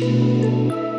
Música